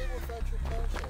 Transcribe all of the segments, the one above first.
disable factory contract.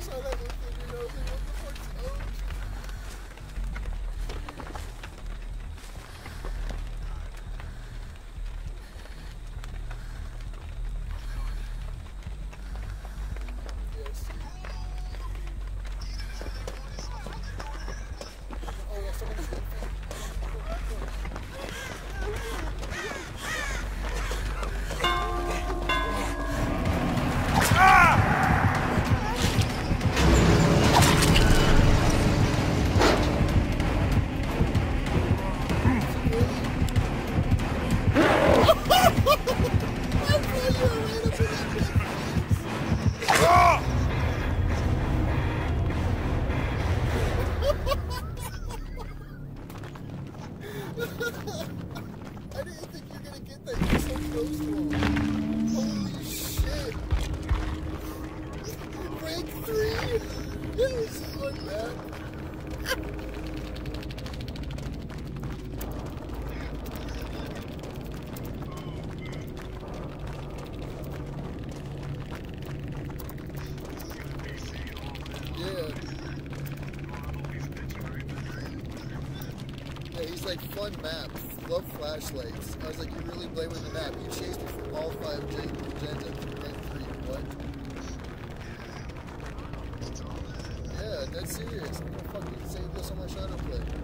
so that they can do those things. Yeah. Yeah, he's like fun maps. Love flashlights. I was like, you really blaming the map? You chased me for all five gen- serious. I'm gonna fucking save this on my shadow play.